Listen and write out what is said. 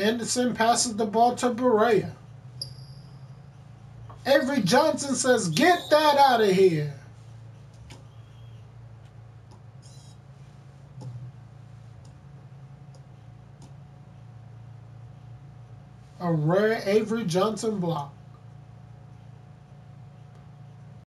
Anderson passes the ball to Berea. Avery Johnson says, get that out of here. A rare Avery Johnson block.